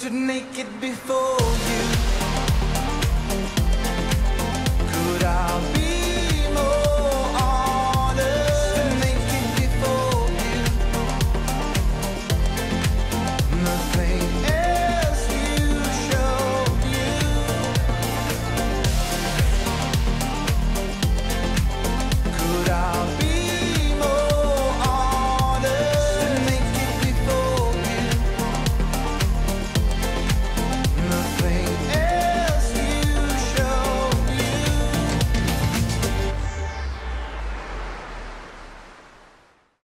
stood naked before. you